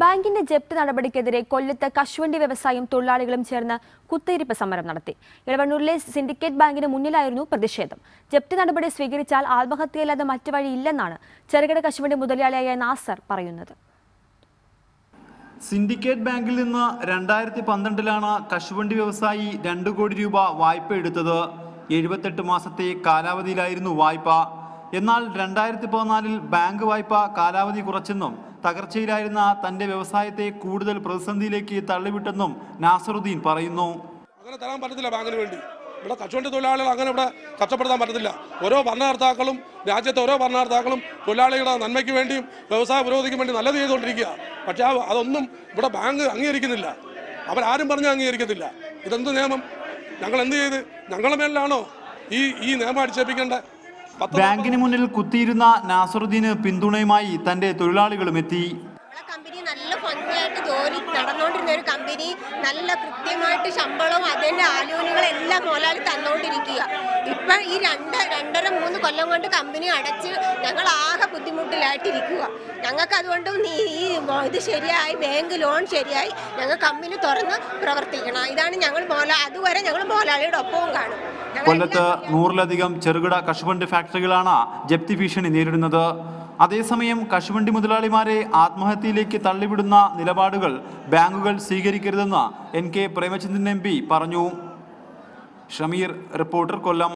ബാങ്കിന്റെ ജപ്തി നടപടിക്കെതിരെ കൊല്ലത്ത് കശുവണ്ടി വ്യവസായം തൊഴിലാളികളും ചേർന്ന് കുത്തിയിരിപ്പ് സമരം നടത്തി. ഇളവണ്ണൂരിലെ സിൻഡിക്കേറ്റ് ബാങ്കിന് മുന്നിലായിരുന്നു പ്രതിഷേധം. ജപ്തി നടപടി സ്വീകരിച്ചാൽ ആത്മഹത്യയല്ലാതെ മറ്റു വഴിയില്ലെന്നാണ് ചെറുകിട കശുവണ്ടി മുതലാളിയായ നാസർ പറയുന്നത്. സിൻഡിക്കേറ്റ് ബാങ്കിൽ നിന്ന് രണ്ടായിരത്തി പന്ത്രണ്ടിലാണ് കശുവണ്ടി വ്യവസായി രണ്ട് കോടി രൂപ വായ്പ എടുത്തത് എഴുപത്തെട്ട് മാസത്തെ കാലാവധിയിലായിരുന്നു വായ്പ. എന്നാൽ രണ്ടായിരത്തി പതിനാലിൽ ബാങ്ക് വായ്പ കാലാവധി കുറച്ചെന്നും തകർച്ചയിലായിരുന്ന തന്റെ വ്യവസായത്തെ കൂടുതൽ പ്രതിസന്ധിയിലേക്ക് തള്ളിവിട്ടെന്നും നാസറുദ്ദീൻ പറയുന്നു. അങ്ങനെ തരാൻ പറ്റത്തില്ല ബാങ്കിന് വേണ്ടി. ഇവിടെ കച്ചുവണ്ടി തൊഴിലാളികൾ അങ്ങനെ ഇവിടെ കഷ്ടപ്പെടുത്താൻ പറ്റത്തില്ല. ഓരോ ഭരണകർത്താക്കളും രാജ്യത്തെ ഓരോ ഭരണകർത്താക്കളും തൊഴിലാളികളുടെ നന്മയ്ക്ക് വേണ്ടിയും വ്യവസായ പുരോഗതിക്ക് വേണ്ടി നല്ലത് ചെയ്തുകൊണ്ടിരിക്കുക. പക്ഷേ അതൊന്നും ഇവിടെ ബാങ്ക് അംഗീകരിക്കുന്നില്ല. അവരാരും പറഞ്ഞ് അംഗീകരിക്കത്തില്ല. ഇതെന്ത് നിയമം? ഞങ്ങൾ എന്ത് ചെയ്ത്? ഞങ്ങളുടെ മേലിലാണോ ഈ ഈ നിയമം അടിച്ചേപ്പിക്കേണ്ട ബാങ്കിന് മുന്നിൽ കുത്തിയിരുന്ന നാസറുദ്ദീന് പിന്തുണയുമായി തന്റെ തൊഴിലാളികളും എത്തി. കമ്പനി നല്ല ഭംഗിയായിട്ട് ജോലി നടന്നുകൊണ്ടിരുന്ന ഒരു കമ്പനി നല്ല കൃത്യമായിട്ട് ശമ്പളവും അതിന്റെ ആനുകൂല്യങ്ങളും എല്ലാം മുതലാളി തന്നുകൊണ്ടിരിക്കുക ഇപ്പം ഈ രണ്ട് രണ്ടര മൂന്ന് കൊല്ലം കൊണ്ട് കമ്പനി അടച്ച് ഞങ്ങൾ ആകെ ബുദ്ധിമുട്ടിലായിട്ടിരിക്കുക. ഞങ്ങൾക്ക് അതുകൊണ്ട് ഈ ഇത് ശരിയായി ബാങ്ക് ലോൺ ശരിയായി ഞങ്ങൾ കമ്പനി തുറന്ന് പ്രവർത്തിക്കണം. ഇതാണ് ഞങ്ങൾ മോല അതുവരെ ഞങ്ങൾ മോലാളിയുടെ ഒപ്പവും കാണും. കൊല്ലത്ത് നൂറിലധികം ചെറുകിട കശുവണ്ടി ഫാക്ടറികളാണ് ജപ്തി ഭീഷണി നേരിടുന്നത്. അതേസമയം കശുവണ്ടി മുതലാളിമാരെ ആത്മഹത്യയിലേക്ക് തള്ളിവിടുന്ന നിലപാടുകൾ ബാങ്കുകൾ സ്വീകരിക്കരുതെന്ന് എൻ കെ പ്രേമചന്ദ്രൻ എം പറഞ്ഞു. ഷമീർ റിപ്പോർട്ടർ കൊല്ലം